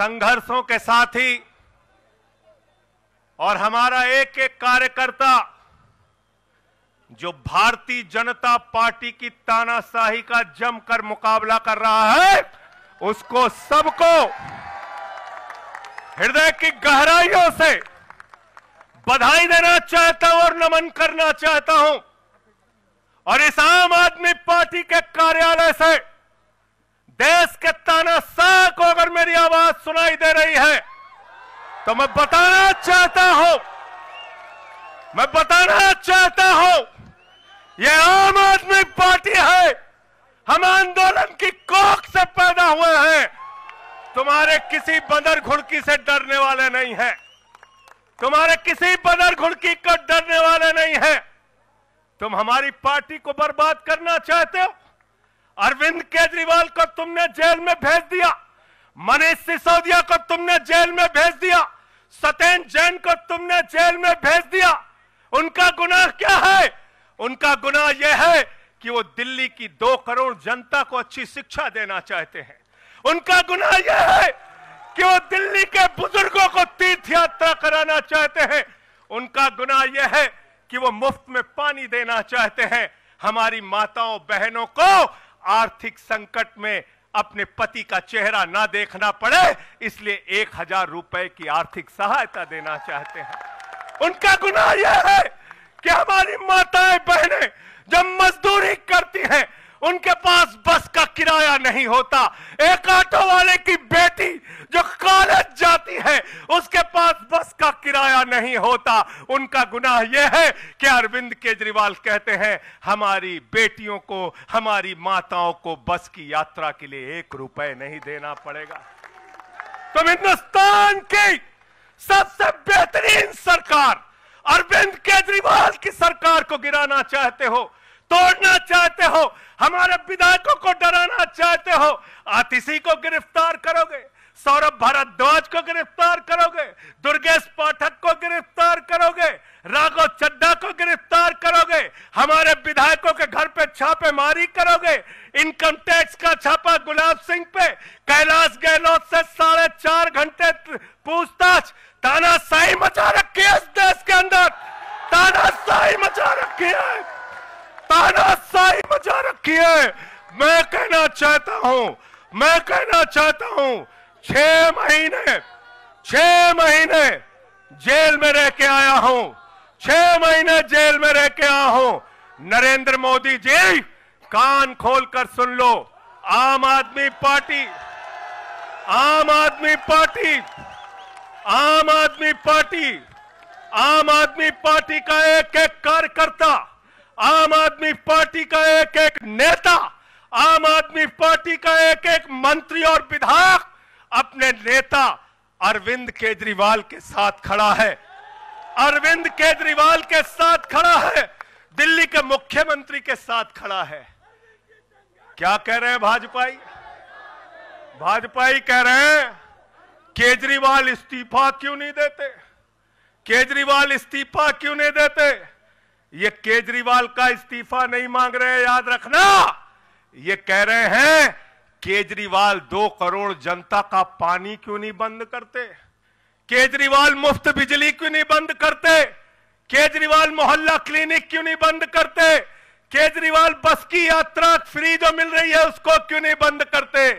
संघर्षों के साथी और हमारा एक एक कार्यकर्ता जो भारतीय जनता पार्टी की तानाशाही का जमकर मुकाबला कर रहा है, उसको सबको हृदय की गहराइयों से बधाई देना चाहता हूँ और नमन करना चाहता हूँ। और इस आम आदमी पार्टी के कार्यालय से देश के तानाशाह को अगर मेरी आवाज़ सुनाई दे रही है तो मैं बताना चाहता हूँ, मैं बताना चाहता हूँ यह आम आदमी पार्टी है, हम आंदोलन की कोख से पैदा हुए हैं। तुम्हारे किसी बदर घुड़की से डरने वाले नहीं हैं। तुम्हारे किसी बदर घुड़की को डरने वाले नहीं हैं। तुम हमारी पार्टी को बर्बाद करना चाहते हो? अरविंद केजरीवाल को तुमने जेल में भेज दिया। मनीष सिसोदिया को तुमने जेल में भेज दिया। सत्येन जैन को तुमने जेल में भेज दिया। उनका गुनाह क्या है? उनका गुनाह यह है कि वो दिल्ली की दो करोड़ जनता को अच्छी शिक्षा देना चाहते हैं। उनका गुनाह यह है कि वो दिल्ली के बुज़ुर्गों को तीर्थ यात्रा कराना चाहते हैं। उनका गुनाह यह है कि वो मुफ़्त में पानी देना चाहते हैं। हमारी माताओं बहनों को आर्थिक संकट में अपने पति का चेहरा ना देखना पड़े, इसलिए एक हज़ार रुपए की आर्थिक सहायता देना चाहते हैं। उनका गुनाह यह है कि हमारी माताएँ बहनें जब मजदूरी करती हैं उनके पास बस का किराया नहीं होता। एक ऑटो वाले की बेटी जो कॉलेज जाती है, उसके पास बस का किराया नहीं होता। उनका गुनाह यह है कि अरविंद केजरीवाल कहते हैं, हमारी बेटियों को, हमारी माताओं को बस की यात्रा के लिए एक रुपए नहीं देना पड़ेगा। तुम हिंदुस्तान की सबसे बेहतरीन सरकार, अरविंद केजरीवाल की सरकार को गिराना चाहते हो तोड़ना चाहते हो, हमारे विधायकों को डराना चाहते हो आतिशी को गिरफ़्तार करोगे, सौरभ भारद्वाज को गिरफ़्तार करोगे, दुर्गेश पाठक को गिरफ़्तार करोगे, राघव चड्डा को गिरफ़्तार करोगे, हमारे विधायकों के घर पे छापेमारी करोगे इनकम टैक्स का छापा गुलाब सिंह पे, कैलाश गहलोत से साढ़े चार घंटे पूछताछ, तानाशाही मचा रखी है इस देश के अंदर, तानाशाही मचा रखी है। तानाशाही मचा रखी है। मैं कहना चाहता हूँ, मैं कहना चाहता हूँ, छह महीने छह महीने जेल में रह के आया हूँ, छह महीने जेल में रह के आया हूँ। नरेंद्र मोदी जी, कान खोलकर सुन लो। आम आदमी पार्टी, आम आदमी पार्टी, आम आदमी पार्टी, आम आदमी पार्टी का एक एक कार्यकर्ता आम आदमी पार्टी का एक एक नेता, आम आदमी पार्टी का एक एक मंत्री और विधायक अपने नेता अरविंद केजरीवाल के साथ खड़ा है। अरविंद केजरीवाल के साथ खड़ा है, दिल्ली के मुख्यमंत्री के साथ खड़ा है। क्या कह रहे हैं भाजपाई? भाजपाई कह रहे हैं, केजरीवाल इस्तीफा क्यों नहीं देते? केजरीवाल इस्तीफा क्यों नहीं देते? ये केजरीवाल का इस्तीफा नहीं मांग रहे याद रखना। ये कह रहे हैं, केजरीवाल दो करोड़ जनता का पानी क्यों नहीं बंद करते? केजरीवाल मुफ़्त बिजली क्यों नहीं बंद करते? केजरीवाल मोहल्ला क्लिनिक क्यों नहीं बंद करते? केजरीवाल बस की यात्रा फ्री जो मिल रही है, उसको क्यों नहीं बंद करते?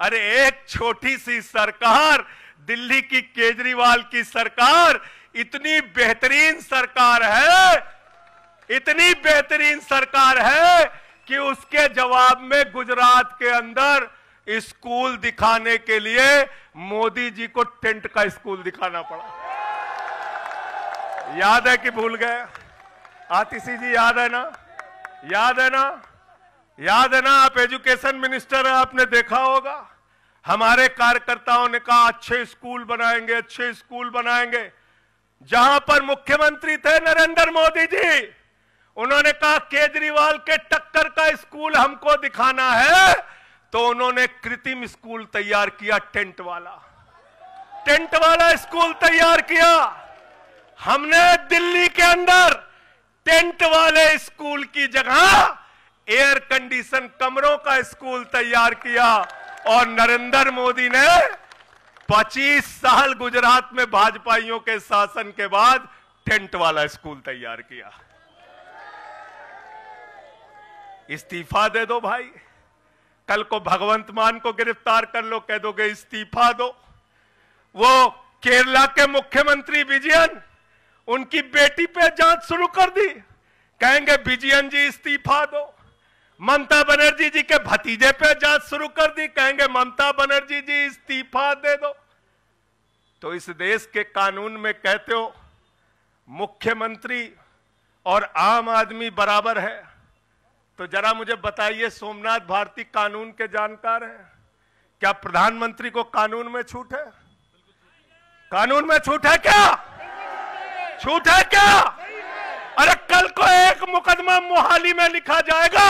अरे, एक छोटी सी सरकार, दिल्ली की केजरीवाल की सरकार, इतनी बेहतरीन सरकार है इतनी बेहतरीन सरकार है कि उसके जवाब में गुजरात के अंदर स्कूल दिखाने के लिए मोदी जी को टेंट का स्कूल दिखाना पड़ा। याद है कि भूल गए? आतिशी जी, याद है ना? याद है ना? याद है ना? आप एजुकेशन मिनिस्टर हैं, आपने देखा होगा। हमारे कार्यकर्ताओं ने कहा, अच्छे स्कूल बनाएँगे, अच्छे स्कूल बनाएँगे। जहाँ पर मुख्यमंत्री थे नरेंद्र मोदी जी उन्होंने कहा, केजरीवाल के टक्कर का स्कूल हमको दिखाना है। तो उन्होंने कृत्रिम स्कूल तैयार किया, टेंट वाला। टेंट वाला स्कूल तैयार किया। हमने दिल्ली के अंदर टेंट वाले स्कूल की जगह एयर कंडीशन कमरों का स्कूल तैयार किया। और नरेंद्र मोदी ने 25 साल गुजरात में भाजपाइयों के शासन के बाद टेंट वाला स्कूल तैयार किया। इस्तीफा दे दो भाई। कल को भगवंत मान को गिरफ़्तार कर लो, कह दोगे इस्तीफा दो। वो केरला के मुख्यमंत्री विजयन, उनकी बेटी पे जाँच शुरू कर दी। कहेंगे, विजयन जी इस्तीफा दो। ममता बनर्जी जी के भतीजे पे जाँच शुरू कर दी। कहेंगे, ममता बनर्जी जी इस्तीफा दे दो। तो इस देश के कानून में कहते हो, मुख्यमंत्री और आम आदमी बराबर है। तो जरा मुझे बताइए, सोमनाथ भारती कानून के जानकार हैं? क्या प्रधानमंत्री को कानून में छूट है? कानून में छूट है क्या? छूट है क्या? अरे कल को एक मुकदमा मोहाली में लिखा जाएगा,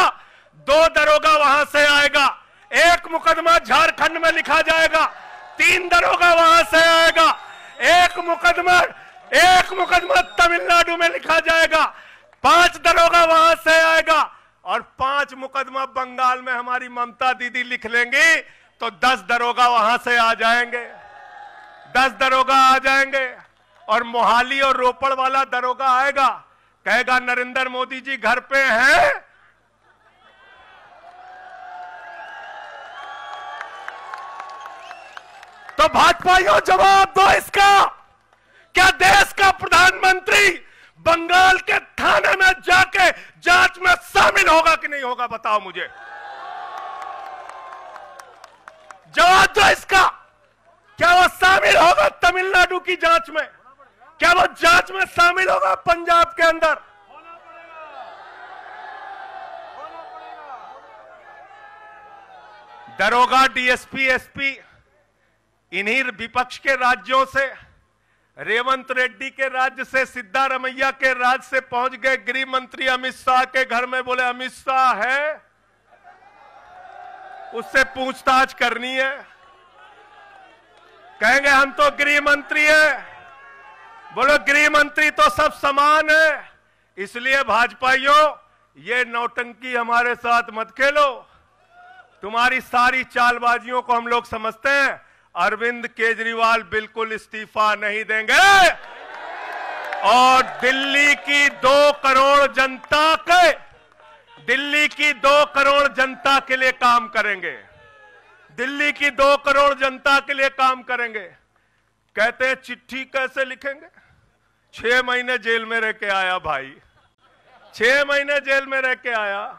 दो दरोगा वहाँ से आएगा, एक मुकदमा झारखंड में लिखा जाएगा, तीन दरोगा वहाँ से आएगा, एक मुकदमा एक मुकदमा तमिलनाडु में लिखा जाएगा, पाँच दरोगा पाँच मुकदमा बंगाल में हमारी ममता दीदी लिख लेंगी तो दस दरोगा वहाँ से आ जाएँगे। दस दरोगा आ जाएँगे और मोहाली और रोपड़ वाला दरोगा आएगा। कहेगा, नरेंद्र मोदी जी घर पे हैं। तो भाजपाइयों जवाब दो इसका। क्या देश का प्रधानमंत्री बंगाल के थाने में जाके जाँच में शामिल होगा कि नहीं होगा, बताओ मुझे। जवाब दो इसका। क्या वो शामिल होगा तमिलनाडु की जाँच में? क्या वो जाँच में शामिल होगा पंजाब के अंदर? दरोगा, डीएसपी, एसपी, इन्हीं विपक्ष के राज्यों से। रेवंत रेड्डी के राज्य से सिद्धारमैया के राज्य से पहुँच गए गृह मंत्री अमित शाह के घर में बोले, अमित शाह है? उससे पूछताछ करनी है। कहेंगे, हम तो गृह मंत्री है। बोलो, गृह मंत्री तो सब समान है। इसलिए भाजपाइयों, ये नौटंकी हमारे साथ मत खेलो। तुम्हारी सारी चालबाजियों को हम लोग समझते हैं। अरविंद केजरीवाल बिल्कुल इस्तीफा नहीं देंगे। और दिल्ली की दो करोड़ जनता के, दिल्ली की दो करोड़ जनता के लिए काम करेंगे। दिल्ली की दो करोड़ जनता के लिए काम करेंगे। कहते हैं, चिट्ठी कैसे लिखेंगे? छह महीने जेल में रह के आया भाई। छह महीने जेल में रह के आया।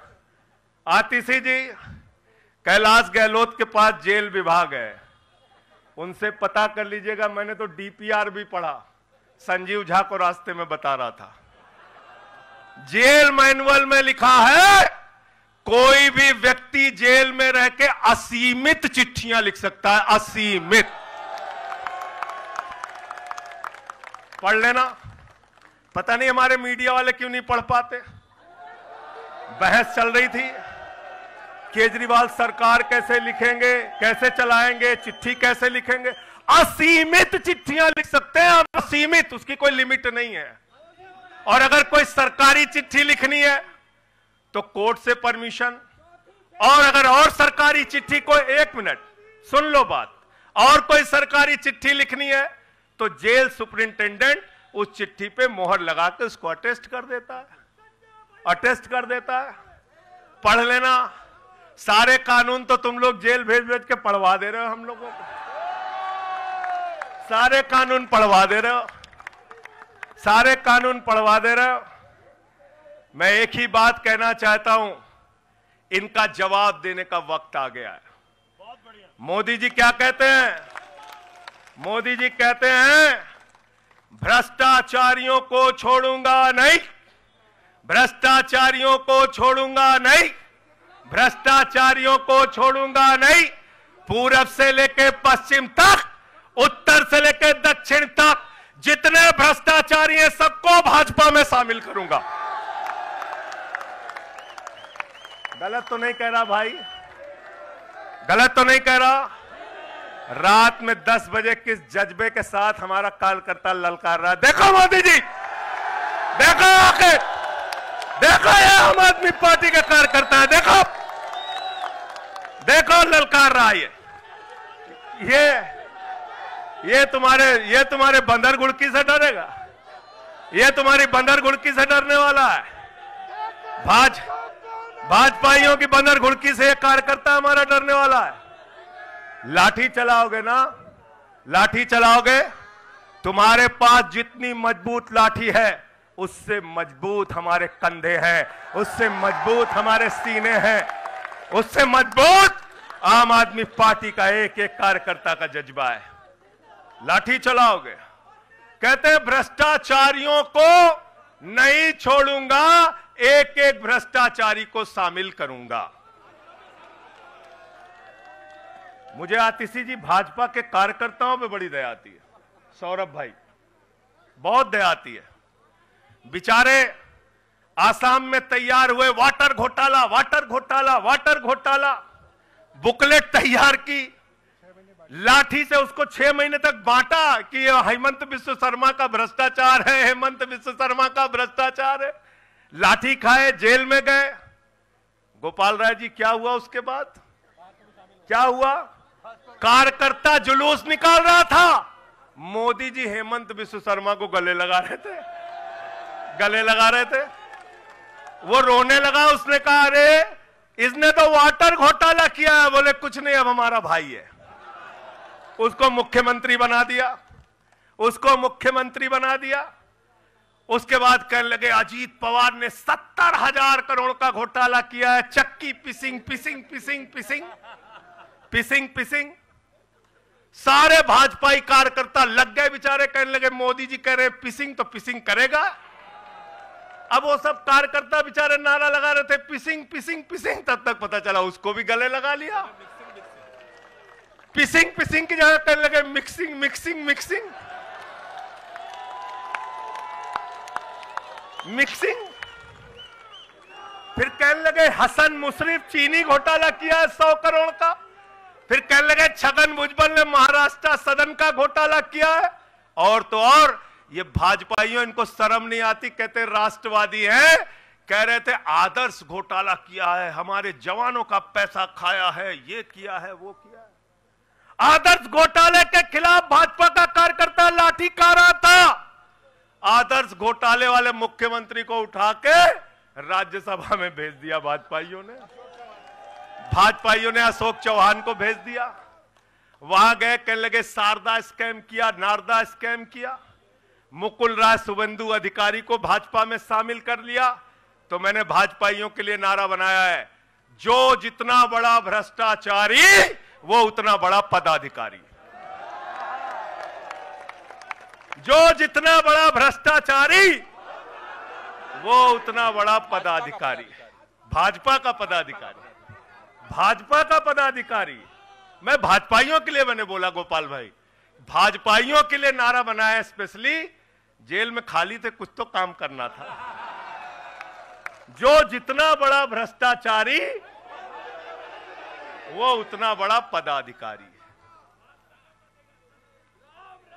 आतिशी जी, कैलाश गहलोत के पास जेल विभाग है। उनसे पता कर लीजिएगा, मैंने तो डीपीआर भी पढ़ा। संजीव झा को रास्ते में बता रहा था। जेल मैनुअल में लिखा है, कोई भी व्यक्ति जेल में रह के असीमित चिट्ठियाँ लिख सकता है, असीमित। पढ़ लेना। पता नहीं हमारे मीडिया वाले क्यों नहीं पढ़ पाते? बहस चल रही थी। केजरीवाल सरकार कैसे लिखेंगे, कैसे चलाएँगे, चिट्ठी कैसे लिखेंगे? असीमित चिट्ठियाँ लिख सकते हैं आप, असीमित, उसकी कोई लिमिट नहीं है। और अगर कोई सरकारी चिट्ठी लिखनी है तो कोर्ट से परमिशन। और अगर और सरकारी चिट्ठी को एक मिनट, सुन लो बात, और कोई सरकारी चिट्ठी लिखनी है तो जेल सुपरिंटेंडेंट उस चिट्ठी पे मोहर लगा के उसको अटेस्ट कर देता है। अटेस्ट कर देता है। पढ़ लेना। सारे कानून तो तुम लोग जेल भेज भेज के पढ़वा दे रहे हो हम लोगों को। सारे कानून पढ़वा दे रहे हो। सारे कानून पढ़वा दे रहे हो। मैं एक ही बात कहना चाहता हूँ, इनका जवाब देने का वक्त आ गया है। मोदी जी क्या कहते हैं? मोदी जी कहते हैं, भ्रष्टाचारियों को छोड़ूँगा नहीं, भ्रष्टाचारियों को छोड़ूँगा नहीं। भ्रष्टाचारियों को छोड़ूँगा नहीं। पूरब से लेकर पश्चिम तक उत्तर से लेकर दक्षिण तक जितने भ्रष्टाचारी हैं सबको भाजपा में शामिल करूँगा। गलत तो नहीं कह रहा भाई। गलत तो नहीं कह रहा। रात में 10 बजे किस जज्बे के साथ हमारा कार्यकर्ता ललकार रहा देखो मोदी जी! देखो आखिर देखो ये आम आदमी पार्टी के कार्यकर्ता है देखो! देखो ललकार रहा ये। ये ये तुम्हारे ये तुम्हारे बंदर गुड़की से डरेगा? ये तुम्हारी बंदर गुड़की से डरने वाला है? भाज, भाजपाइयों की बंदर घुड़की से एक कार्यकर्ता हमारा डरने वाला है? लाठी चलाओगे ना? लाठी चलाओगे? तुम्हारे पास जितनी मज़बूत लाठी है, उससे मज़बूत हमारे कंधे हैं, उससे मज़बूत हमारे सीने हैं। उससे मज़बूत आम आदमी पार्टी का एक एक कार्यकर्ता का जज्बा है। लाठी चलाओगे। कहते हैं, भ्रष्टाचारियों को नहीं छोड़ूँगा एक एक भ्रष्टाचारी को शामिल करूँगा। मुझे आतिशी जी, भाजपा के कार्यकर्ताओं पे बड़ी दया आती है। सौरभ भाई, बहुत दया आती है। बेचारे आसाम में तैयार हुए वाटर घोटाला वाटर घोटाला वाटर घोटाला। बुकलेट तैयार की। लाठी से उसको छह महीने तक बांटा कि हेमंत विश्व शर्मा का भ्रष्टाचार है, हेमंत विश्व शर्मा का भ्रष्टाचार है। लाठी खाए, जेल में गए। गोपाल राय जी, क्या हुआ उसके बाद? क्या हुआ? कार्यकर्ता जुलूस निकाल रहा था। मोदी जी, हेमंत विश्व शर्मा को गले लगा रहे थे। गले लगा रहे थे। वो रोने लगा, उसने कहा, अरे, इसने तो वाटर घोटाला किया है। बोले, कुछ नहीं, अब हमारा भाई है। उसको मुख्यमंत्री बना दिया। उसको मुख्यमंत्री बना दिया। उसके बाद कहने लगे, अजीत पवार ने सत्तर हज़ार करोड़ का घोटाला किया है। चक्की पिसिंग पिसिंग पिसिंग पिसिंग पिसिंग पिसिंग। सारे भाजपाई कार्यकर्ता लग गए बेचारे। कहने लगे, मोदी जी कह रहे पिसिंग तो पिसिंग करेगा। अब वो सब कार्यकर्ता बेचारे नारा लगा रहे थे, पिसिंग पिसिंग पिसिंग, तब तक पता चला उसको भी गले लगा लिया। पिसिंग पिसिंग की जगह कहने लगे मिक्सिंग मिक्सिंग मिक्सिंग मिक्सिंग फिर कहने लगे, हसन मुशरिफ चीनी घोटाला किया है सौ करोड़ का। फिर कहने लगे, छगन भुजबल ने महाराष्ट्र सदन का घोटाला किया है। और तो और ये भाजपाइयों, इनको शर्म नहीं आती, कहते राष्ट्रवादी हैं। कह रहे थे, आदर्श घोटाला किया है, हमारे जवानों का पैसा खाया है, ये किया है, वो किया है। आदर्श घोटाले के खिलाफ भाजपा का कार्यकर्ता लाठी का रहा था। आदर्श घोटाले वाले मुख्यमंत्री को उठा के राज्यसभा में भेज दिया भाजपाइयों ने। भाजपाइयों ने अशोक चौहान को भेज दिया। वहाँ गए, कहने लगे, शारदा स्कैम किया, नारदा स्कैम किया। मुकुल राय सुबंधु अधिकारी को भाजपा में शामिल कर लिया। तो मैंने भाजपाइयों के लिए नारा बनाया है। जो जितना बड़ा भ्रष्टाचारी, वो उतना बड़ा पदाधिकारी। जो जितना बड़ा भ्रष्टाचारी, वो उतना बड़ा पदाधिकारी। भाजपा का पदाधिकारी। भाजपा का पदाधिकारी। मैं भाजपाइयों के लिए मैंने बोला, गोपाल भाई। भाजपाइयों के लिए नारा बनाया स्पेशली। जेल में खाली थे, कुछ तो काम करना था। जो जितना बड़ा भ्रष्टाचारी, वो उतना बड़ा पदाधिकारी है।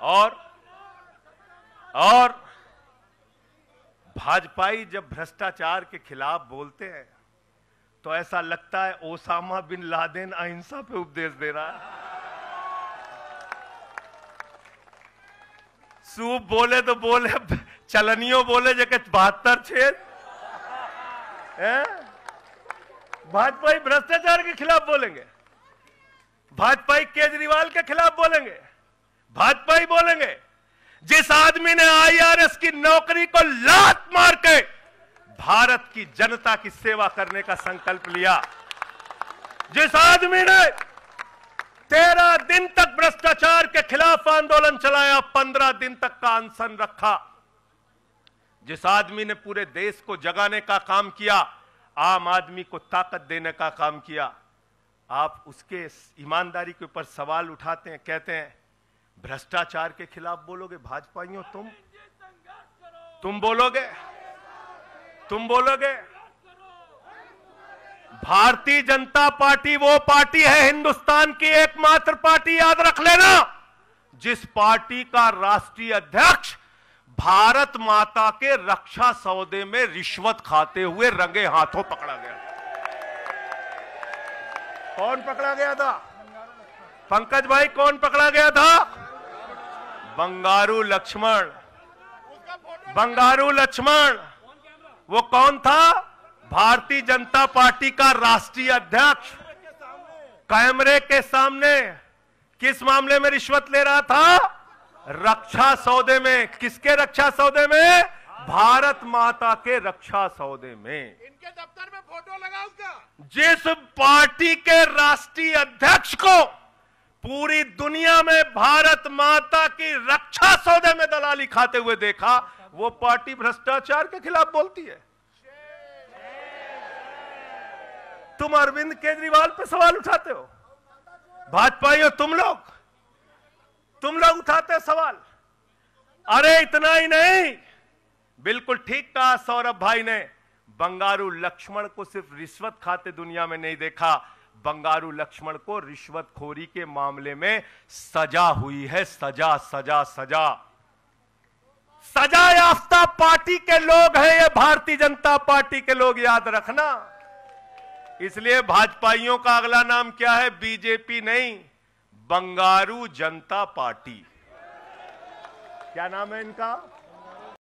और और भाजपाई जब भ्रष्टाचार के खिलाफ बोलते हैं तो ऐसा लगता है ओसामा बिन लादेन अहिंसा पे उपदेश दे रहा है। सूप बोले तो बोले, चलनियों बोले जैसे बहत्तर छेद। भाजपा भ्रष्टाचार के खिलाफ बोलेंगे। भाजपा केजरीवाल के खिलाफ बोलेंगे। भाजपा बोलेंगे, जिस आदमी ने आईआरएस की नौकरी को लात मार के भारत की जनता की सेवा करने का संकल्प लिया, जिस आदमी ने तेरह दिन तक भ्रष्टाचार के खिलाफ आंदोलन चलाया, पंद्रह दिन तक का अनशन रखा। जिस आदमी ने पूरे देश को जगाने का काम किया, आम आदमी को ताकत देने का काम किया, आप उसके ईमानदारी के ऊपर सवाल उठाते हैं, कहते हैं, भ्रष्टाचार के खिलाफ बोलोगे भाजपाइयों तुम? तुम बोलोगे? तुम बोलोगे? भारतीय जनता पार्टी वो पार्टी है, हिंदुस्तान की एकमात्र पार्टी, याद रख लेना। जिस पार्टी का राष्ट्रीय अध्यक्ष भारत माता के रक्षा सौदे में रिश्वत खाते हुए रंगे हाथों पकड़ा गया। कौन पकड़ा गया था? पंकज भाई, कौन पकड़ा गया था? बंगारू लक्ष्मण। बंगारू लक्ष्मण। वो कौन था? भारतीय जनता पार्टी का राष्ट्रीय अध्यक्ष कैमरे के सामने किस मामले में रिश्वत ले रहा था? रक्षा सौदे में। किसके रक्षा सौदे में? भारत माता के रक्षा सौदे में। इनके दफ्तर में फ़ोटो लगा उसका। जिस पार्टी के राष्ट्रीय अध्यक्ष को पूरी दुनिया में भारत माता की रक्षा सौदे में दलाली खाते हुए देखा वो पार्टी भ्रष्टाचार के खिलाफ बोलती है। तुम अरविंद केजरीवाल पे सवाल उठाते हो। भाजपाइयों तुम लोग। तुम लोग उठाते हो सवाल। अरे इतना ही नहीं। बिल्कुल ठीक कहा सौरभ भाई ने। बंगारू लक्ष्मण को सिर्फ़ रिश्वत खाते दुनिया में नहीं देखा। बंगारू लक्ष्मण को रिश्वतखोरी के मामले में सजा हुई है। सजा सजा सजा। सजा याफ्ता पार्टी के लोग हैं। ये भारतीय जनता पार्टी के लोग याद रखना। इसलिए भाजपाइयों का अगला नाम क्या है? बीजेपी नहीं, बंगारू जनता पार्टी। क्या नाम है इनका?